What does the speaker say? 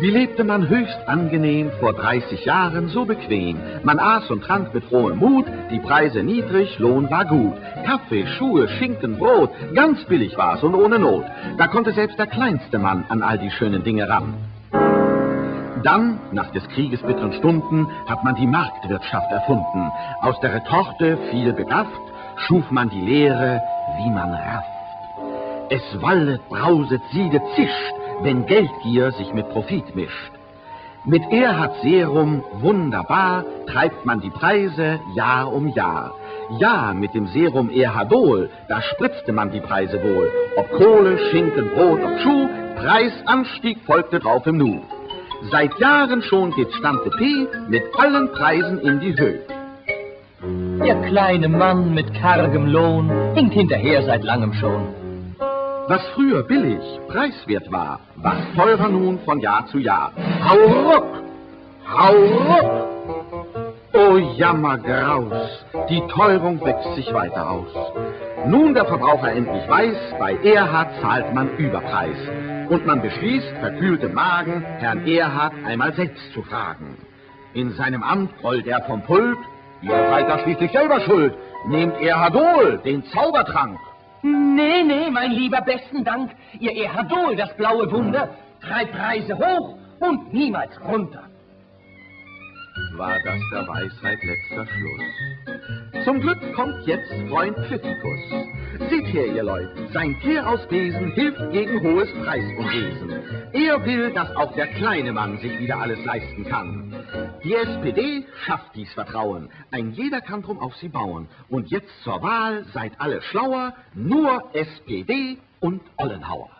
Wie lebte man höchst angenehm vor 30 Jahren so bequem? Man aß und trank mit frohem Mut, die Preise niedrig, Lohn war gut. Kaffee, Schuhe, Schinken, Brot, ganz billig war's und ohne Not. Da konnte selbst der kleinste Mann an all die schönen Dinge ran. Dann, nach des Krieges bitteren Stunden, hat man die Marktwirtschaft erfunden. Aus der Retorte viel begafft, schuf man die Lehre, wie man rafft. Es wallet, brauset, siedet, zischt, wenn Geldgier sich mit Profit mischt. Mit Erhard Serum wunderbar treibt man die Preise Jahr um Jahr. Ja, mit dem Serum Erhardol, da spritzte man die Preise wohl. Ob Kohle, Schinken, Brot, ob Schuh, Preisanstieg folgte drauf im Nu. Seit Jahren schon geht Stante P mit allen Preisen in die Höhe. Der kleine Mann mit kargem Lohn hinkt hinterher seit langem schon. Was früher billig, preiswert war, war teurer nun von Jahr zu Jahr. Hau ruck! Hau ruck! Oh Jammergraus, die Teuerung wächst sich weiter aus. Nun der Verbraucher endlich weiß, bei Erhard zahlt man Überpreis. Und man beschließt, verkühlte Magen, Herrn Erhard einmal selbst zu fragen. In seinem Amt rollt er vom Pult, ihr seid da schließlich selber schuld. Nehmt Erhardol, den Zaubertrank. Nee, nee, mein lieber, besten Dank. Ihr Erhardol, das blaue Wunder, treibt Preise hoch und niemals runter. War das der Weisheit letzter Schluss? Zum Glück kommt jetzt Freund Pfiffikus. Her, ihr Leute, sein Tier aus Besen hilft gegen hohes Preisunwesen. Er will, dass auch der kleine Mann sich wieder alles leisten kann. Die SPD schafft dies Vertrauen. Ein jeder kann drum auf sie bauen. Und jetzt zur Wahl seid alle schlauer, nur SPD und Ollenhauer.